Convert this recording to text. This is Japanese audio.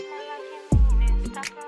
Let